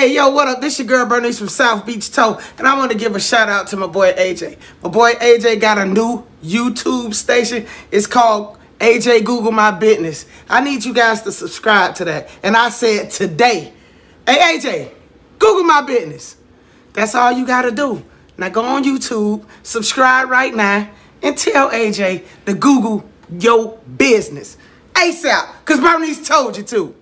Hey, yo, what up? This your girl Bernice from South Beach Tow, and I want to give a shout out to my boy AJ. My boy AJ got a new YouTube station. It's called AJ Google My Business. I need you guys to subscribe to that. And I said today, hey AJ, Google My Business. That's all you got to do. Now go on YouTube, subscribe right now, and tell AJ to Google your business. ASAP, because Bernice told you to.